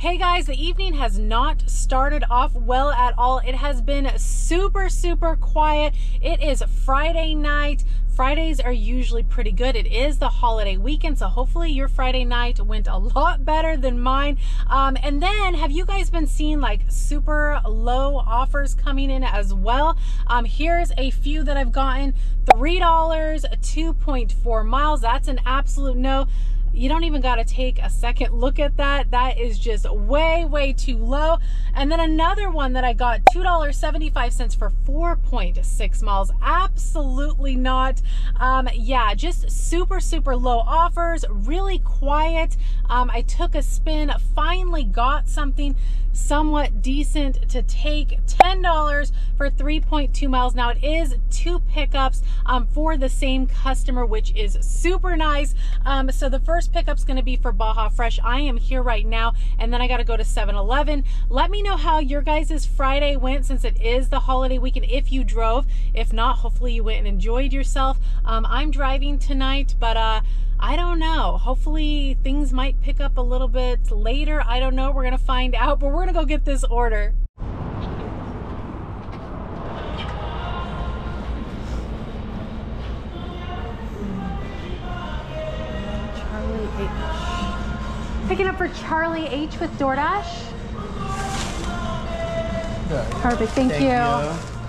Hey guys, the evening has not started off well at all. It has been super, super quiet. It is Friday night. Fridays are usually pretty good. It is the holiday weekend, so hopefully your Friday night went a lot better than mine. Um, and then, have you guys been seeing like super low offers coming in as well? Um, here's a few that I've gotten $3, 2.4 miles. That's an absolute no you don't even got to take a second look at that. That is just way, way too low. And then another one that I got $2.75 for 4.6 miles. Absolutely not. Um, yeah, just super, super low offers, really quiet. Um, I took a spin, finally got something somewhat decent to take $10 for 3.2 miles. Now it is two pickups um, for the same customer, which is super nice. Um, so the first pickup's gonna be for Baja Fresh. I am here right now and then I gotta go to 7-Eleven. Let me know how your guys' Friday went since it is the holiday weekend if you drove. If not, hopefully you went and enjoyed yourself. Um, I'm driving tonight, but uh, I don't know. Hopefully things might pick up a little bit later. I don't know. We're going to find out, but we're going to go get this order. Charlie H. Picking up for Charlie H with DoorDash. Perfect. Thank, Thank you. you.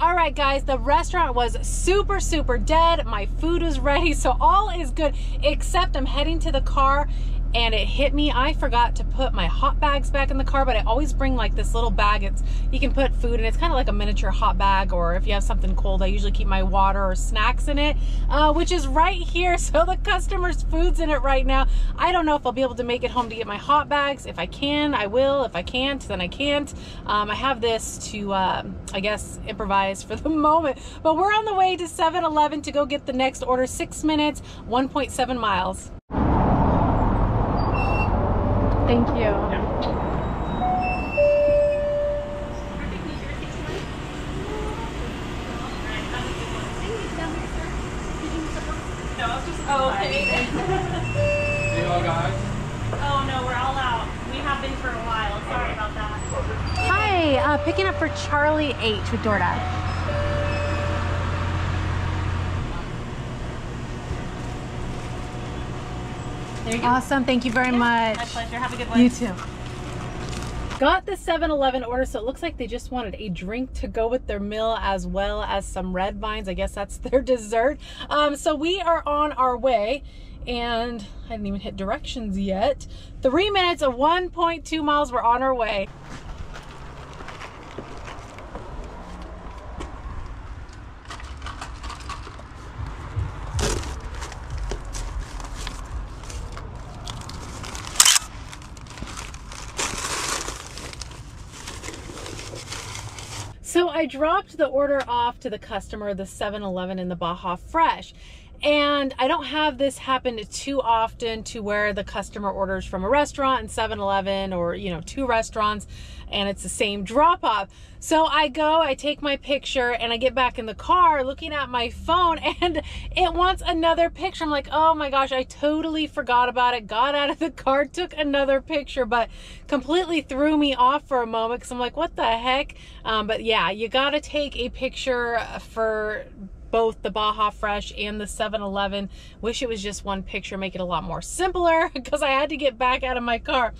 All right, guys, the restaurant was super, super dead. My food was ready, so all is good, except I'm heading to the car and it hit me. I forgot to put my hot bags back in the car, but I always bring like this little bag. It's you can put food in. It's kind of like a miniature hot bag, or if you have something cold, I usually keep my water or snacks in it, uh, which is right here. So the customer's food's in it right now. I don't know if I'll be able to make it home to get my hot bags. If I can, I will. If I can't, then I can't. Um, I have this to, uh, I guess, improvise for the moment. But we're on the way to 7-Eleven to go get the next order. Six minutes, 1.7 miles. Thank you. Oh, okay. You all oh no, we're all out. We have been for a while. Sorry about that. Hi, uh, picking up for Charlie H with DoorDash. There you go. Awesome. Thank you very much. My pleasure. Have a good one. You too. Got the 7-Eleven order, so it looks like they just wanted a drink to go with their meal as well as some red vines. I guess that's their dessert. Um, so we are on our way and I didn't even hit directions yet. Three minutes of 1.2 miles. We're on our way. So I dropped the order off to the customer, the 7-Eleven in the Baja Fresh. And I don't have this happen too often to where the customer orders from a restaurant and 7-Eleven or, you know, two restaurants and it's the same drop off. So I go, I take my picture and I get back in the car looking at my phone and it wants another picture. I'm like, oh my gosh, I totally forgot about it. Got out of the car, took another picture, but completely threw me off for a moment because I'm like, what the heck? Um, but yeah, you got to take a picture for both the Baja Fresh and the 7-Eleven. Wish it was just one picture, make it a lot more simpler because I had to get back out of my car.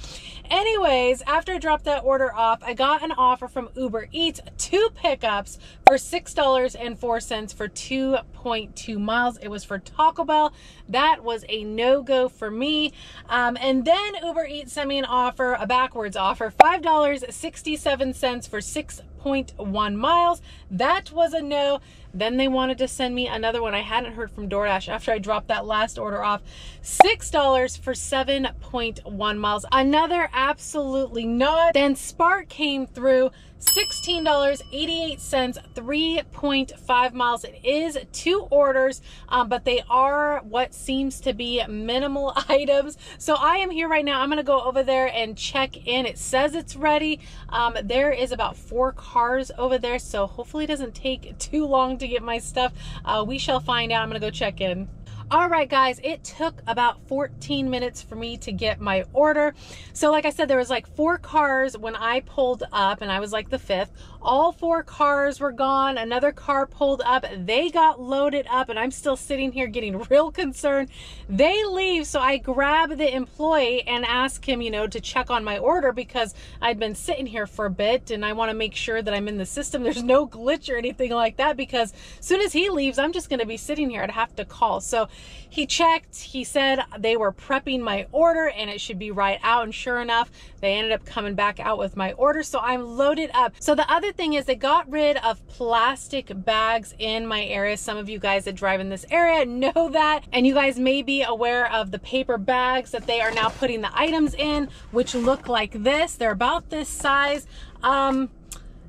Anyways, after I dropped that order off, I got an offer from Uber Eats, two pickups for $6.04 for 2.2 miles. It was for Taco Bell. That was a no-go for me. Um, and then Uber Eats sent me an offer, a backwards offer, $5.67 for 6.1 miles. That was a no. Then they wanted to send me another one. I hadn't heard from DoorDash after I dropped that last order off. $6 for 7.1 miles. Another absolutely not. Then Spark came through. $16.88, 3.5 miles. It is two orders, um, but they are what seems to be minimal items. So I am here right now. I'm going to go over there and check in. It says it's ready. Um, there is about four cars over there, so hopefully it doesn't take too long to get my stuff. Uh, we shall find out. I'm going to go check in. All right, guys, it took about 14 minutes for me to get my order. So like I said, there was like four cars when I pulled up and I was like the fifth. All four cars were gone. Another car pulled up. They got loaded up and I'm still sitting here getting real concerned. They leave. So I grab the employee and ask him, you know, to check on my order because I'd been sitting here for a bit and I want to make sure that I'm in the system. There's no glitch or anything like that because as soon as he leaves, I'm just going to be sitting here. I'd have to call. So he checked, he said they were prepping my order and it should be right out. And sure enough, they ended up coming back out with my order. So I'm loaded up. So the other thing is they got rid of plastic bags in my area. Some of you guys that drive in this area know that. And you guys may be aware of the paper bags that they are now putting the items in, which look like this. They're about this size. Um,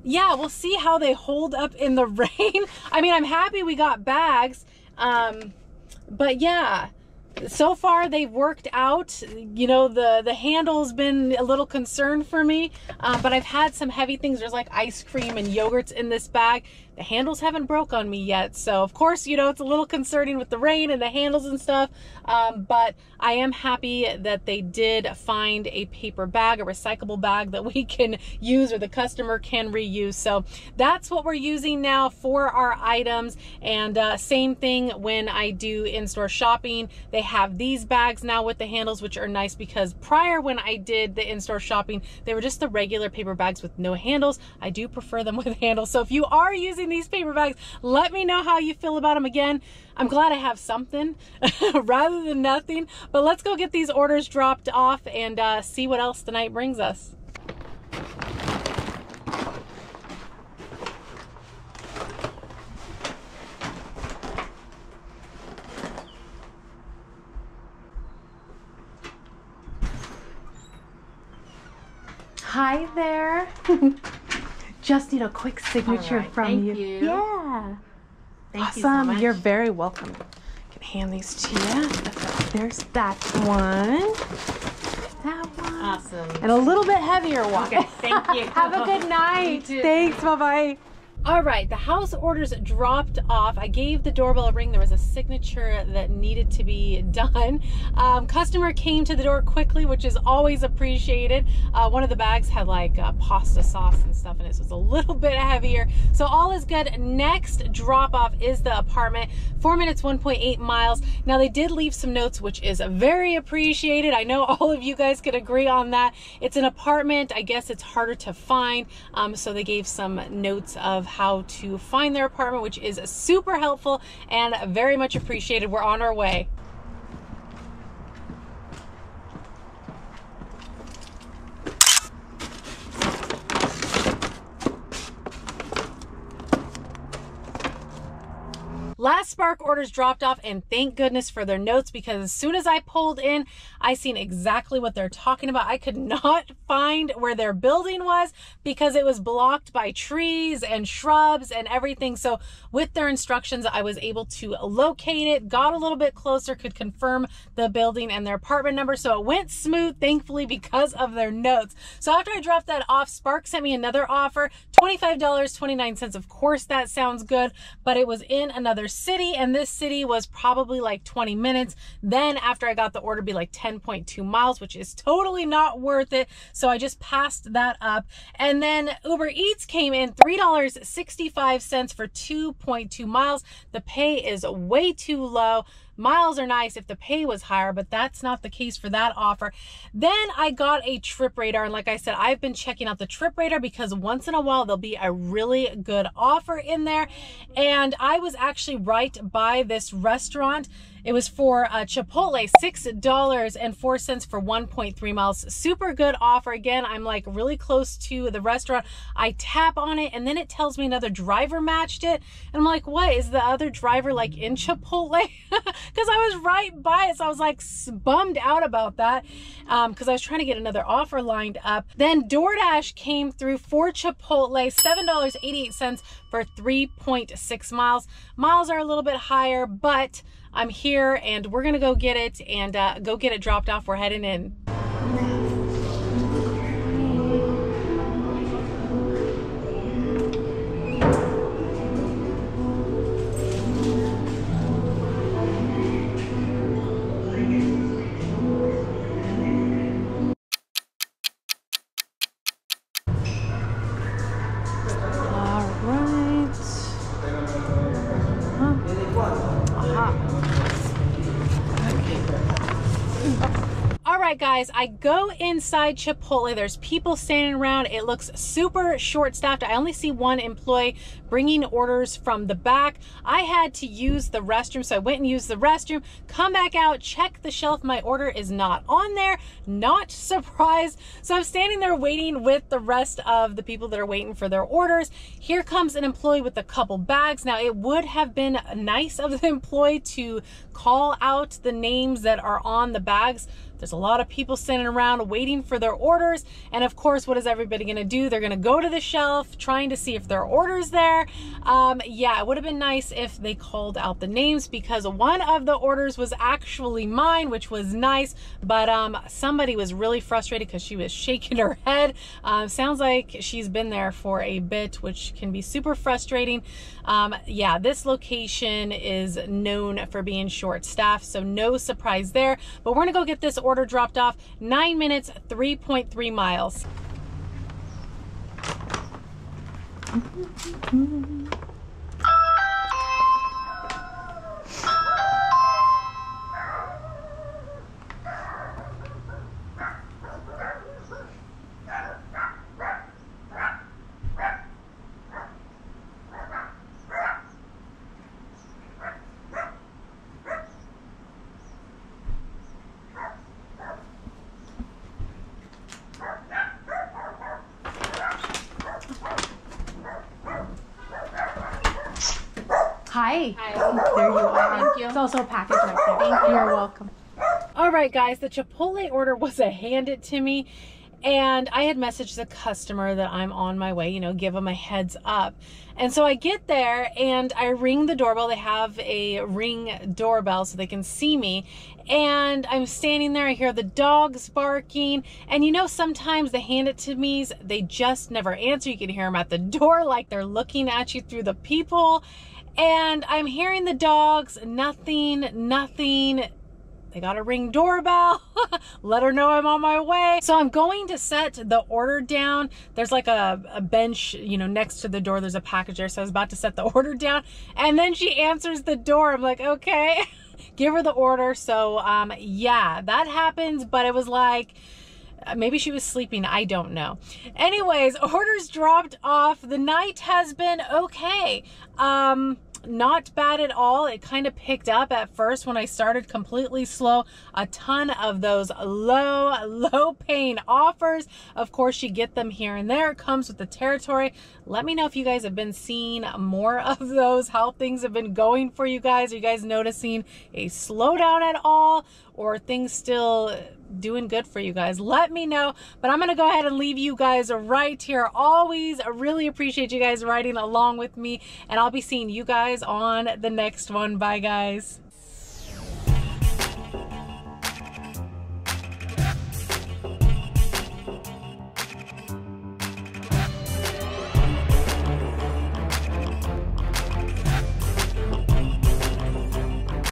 yeah, we'll see how they hold up in the rain. I mean, I'm happy we got bags. Um, but yeah, so far they've worked out. You know, the, the handle's been a little concern for me, uh, but I've had some heavy things. There's like ice cream and yogurts in this bag the handles haven't broke on me yet. So of course, you know, it's a little concerning with the rain and the handles and stuff. Um, but I am happy that they did find a paper bag, a recyclable bag that we can use or the customer can reuse. So that's what we're using now for our items. And uh, same thing when I do in-store shopping, they have these bags now with the handles, which are nice because prior when I did the in-store shopping, they were just the regular paper bags with no handles. I do prefer them with handles. So if you are using using these paper bags. Let me know how you feel about them again. I'm glad I have something rather than nothing. But let's go get these orders dropped off and uh, see what else the night brings us. Hi there. Just need a quick signature right, from you. you. Yeah. Thank you so awesome. You're very welcome. I can hand these to you. There's that one. That one. Awesome. And a little bit heavier one. Okay, thank you. Have a good night. Thanks. Bye bye. All right, the house orders dropped off. I gave the doorbell a ring. There was a signature that needed to be done. Um, customer came to the door quickly, which is always appreciated. Uh, one of the bags had like uh, pasta sauce and stuff in it, it's a little bit heavier. So all is good. Next drop off is the apartment. Four minutes, 1.8 miles. Now they did leave some notes, which is very appreciated. I know all of you guys could agree on that. It's an apartment. I guess it's harder to find. Um, so they gave some notes of how to find their apartment, which is super helpful and very much appreciated. We're on our way. Last Spark orders dropped off and thank goodness for their notes because as soon as I pulled in, I seen exactly what they're talking about. I could not find where their building was because it was blocked by trees and shrubs and everything. So with their instructions, I was able to locate it, got a little bit closer, could confirm the building and their apartment number. So it went smooth, thankfully, because of their notes. So after I dropped that off, Spark sent me another offer, $25.29. Of course, that sounds good, but it was in another city and this city was probably like 20 minutes. Then after I got the order, be like 10.2 miles, which is totally not worth it. So I just passed that up. And then Uber Eats came in $3.65 for 2.2 miles. The pay is way too low. Miles are nice if the pay was higher, but that's not the case for that offer. Then I got a trip radar. And like I said, I've been checking out the trip radar because once in a while there'll be a really good offer in there. And I was actually right by this restaurant. It was for uh, Chipotle, $6.04 for 1.3 miles. Super good offer. Again, I'm like really close to the restaurant. I tap on it and then it tells me another driver matched it. And I'm like, what? Is the other driver like in Chipotle? Because I was right by it. So I was like bummed out about that because um, I was trying to get another offer lined up. Then DoorDash came through for Chipotle, $7.88 for 3.6 miles. Miles are a little bit higher, but I'm here and we're gonna go get it and uh, go get it dropped off. We're heading in. Guys, I go inside Chipotle. There's people standing around. It looks super short staffed. I only see one employee bringing orders from the back. I had to use the restroom, so I went and used the restroom, come back out, check the shelf. My order is not on there. Not surprised. So I'm standing there waiting with the rest of the people that are waiting for their orders. Here comes an employee with a couple bags. Now, it would have been nice of the employee to call out the names that are on the bags there's a lot of people standing around waiting for their orders. And of course, what is everybody going to do? They're going to go to the shelf trying to see if their order's there. Um, yeah, it would have been nice if they called out the names because one of the orders was actually mine, which was nice. But um, somebody was really frustrated because she was shaking her head. Um, sounds like she's been there for a bit, which can be super frustrating. Um, yeah, this location is known for being short staffed, so no surprise there. But we're to go get this order order dropped off. Nine minutes, 3.3 miles. You. It's also a package right there. Thank you. You're welcome. All right, guys, the Chipotle order was a hand it to me. And I had messaged the customer that I'm on my way, you know, give them a heads up. And so I get there and I ring the doorbell. They have a ring doorbell so they can see me. And I'm standing there, I hear the dogs barking. And you know, sometimes the hand it to me's, they just never answer. You can hear them at the door like they're looking at you through the peephole and I'm hearing the dogs, nothing, nothing. They got a ring doorbell. Let her know I'm on my way. So I'm going to set the order down. There's like a, a bench, you know, next to the door. There's a package there. So I was about to set the order down. And then she answers the door. I'm like, okay, give her the order. So um, yeah, that happens. But it was like, maybe she was sleeping i don't know anyways orders dropped off the night has been okay um not bad at all. It kind of picked up at first when I started completely slow. A ton of those low, low paying offers. Of course, you get them here and there. It comes with the territory. Let me know if you guys have been seeing more of those, how things have been going for you guys. Are you guys noticing a slowdown at all or things still doing good for you guys let me know. But i'm gonna go ahead and leave you guys right here. Always really appreciate you guys riding along with me and i'll be seeing you guys on the next one. Bye guys